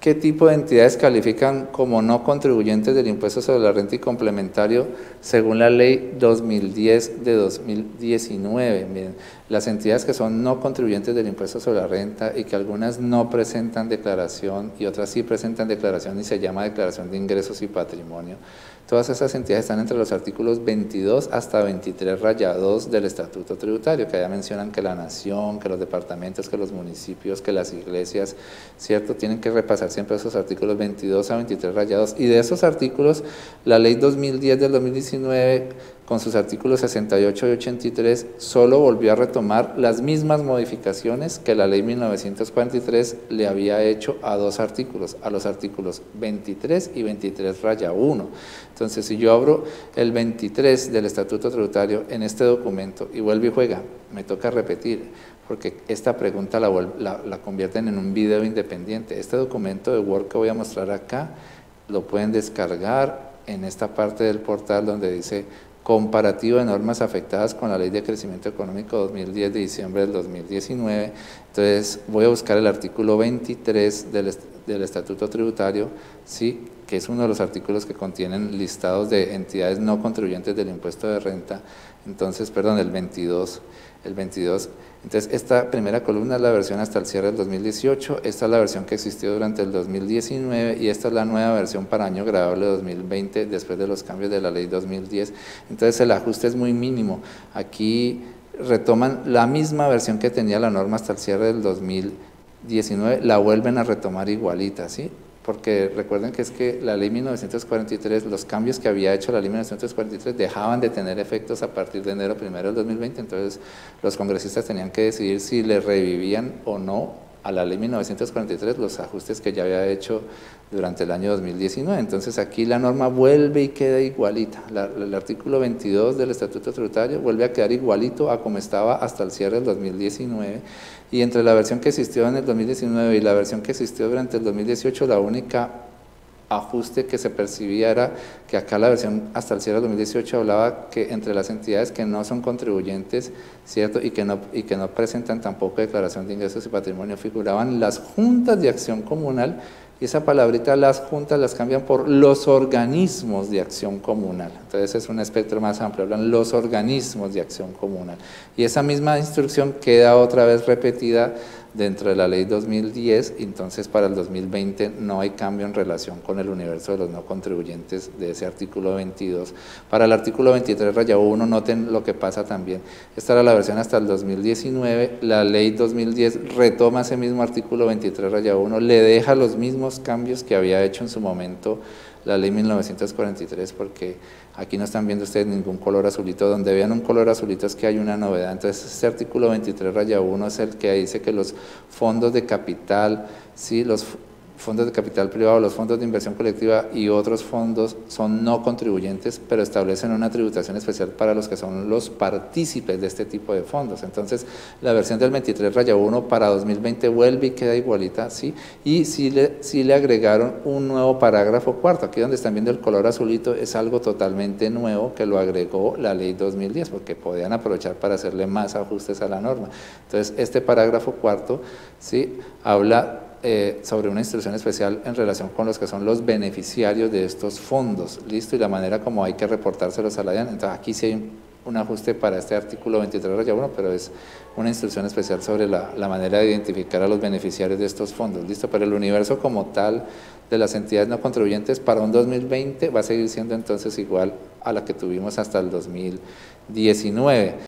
qué tipo de entidades califican como no contribuyentes del impuesto sobre la renta y complementario según la ley 2010 de 2019. Miren, las entidades que son no contribuyentes del impuesto sobre la renta y que algunas no presentan declaración y otras sí presentan declaración y se llama declaración de ingresos y patrimonio. Todas esas entidades están entre los artículos 22 hasta 23 rayados del Estatuto Tributario, que allá mencionan que la nación, que los departamentos, que los municipios, que las iglesias, ¿cierto? Tienen que repasar siempre esos artículos 22 a 23 rayados. Y de esos artículos, la ley 2010 del 2019 con sus artículos 68 y 83, solo volvió a retomar las mismas modificaciones que la ley 1943 le había hecho a dos artículos, a los artículos 23 y 23 raya 1. Entonces, si yo abro el 23 del Estatuto Tributario en este documento y vuelve y juega, me toca repetir, porque esta pregunta la, la, la convierten en un video independiente. Este documento de Word que voy a mostrar acá, lo pueden descargar en esta parte del portal donde dice comparativo de normas afectadas con la Ley de Crecimiento Económico 2010 de diciembre del 2019. Entonces voy a buscar el artículo 23 del, del Estatuto Tributario, ¿sí? que es uno de los artículos que contienen listados de entidades no contribuyentes del impuesto de renta. Entonces, perdón, el 22, el 22 entonces, esta primera columna es la versión hasta el cierre del 2018, esta es la versión que existió durante el 2019 y esta es la nueva versión para año grabable 2020 después de los cambios de la ley 2010. Entonces, el ajuste es muy mínimo. Aquí retoman la misma versión que tenía la norma hasta el cierre del 2019, la vuelven a retomar igualita, ¿sí? porque recuerden que es que la ley 1943, los cambios que había hecho la ley 1943 dejaban de tener efectos a partir de enero primero del 2020, entonces los congresistas tenían que decidir si le revivían o no a la ley 1943 los ajustes que ya había hecho durante el año 2019. Entonces aquí la norma vuelve y queda igualita. el artículo 22 del Estatuto Tributario vuelve a quedar igualito a como estaba hasta el cierre del 2019 y entre la versión que existió en el 2019 y la versión que existió durante el 2018, la única ajuste que se percibía era que acá la versión hasta el cierre del 2018 hablaba que entre las entidades que no son contribuyentes, ¿cierto? Y que no, y que no presentan tampoco declaración de ingresos y patrimonio, figuraban las juntas de acción comunal y esa palabrita las juntas las cambian por los organismos de acción comunal. Entonces es un espectro más amplio, hablan los organismos de acción comunal. Y esa misma instrucción queda otra vez repetida dentro de la ley 2010, entonces para el 2020 no hay cambio en relación con el universo de los no contribuyentes de ese artículo 22. Para el artículo 23 raya 1 noten lo que pasa también. Esta era la versión hasta el 2019, la ley 2010 retoma ese mismo artículo 23 raya 1, le deja los mismos cambios que había hecho en su momento la ley 1943 porque aquí no están viendo ustedes ningún color azulito, donde vean un color azulito es que hay una novedad, entonces este artículo 23 raya 1 es el que dice que los fondos de capital, ¿sí? los fondos de capital privado, los fondos de inversión colectiva y otros fondos son no contribuyentes, pero establecen una tributación especial para los que son los partícipes de este tipo de fondos. Entonces, la versión del 23 raya 1 para 2020 vuelve y queda igualita, ¿sí? Y sí le, sí le agregaron un nuevo parágrafo cuarto. Aquí donde están viendo el color azulito es algo totalmente nuevo que lo agregó la ley 2010, porque podían aprovechar para hacerle más ajustes a la norma. Entonces, este parágrafo cuarto, ¿sí? Habla eh, sobre una instrucción especial en relación con los que son los beneficiarios de estos fondos, listo, y la manera como hay que reportárselos a la DIAN. Entonces aquí sí hay un, ajuste para este artículo 23 ya 1, pero es una instrucción especial sobre la, la, manera de identificar a los beneficiarios de estos fondos, listo, pero el universo como tal de las entidades no contribuyentes para un 2020 va a seguir siendo entonces igual a la que tuvimos hasta el 2019.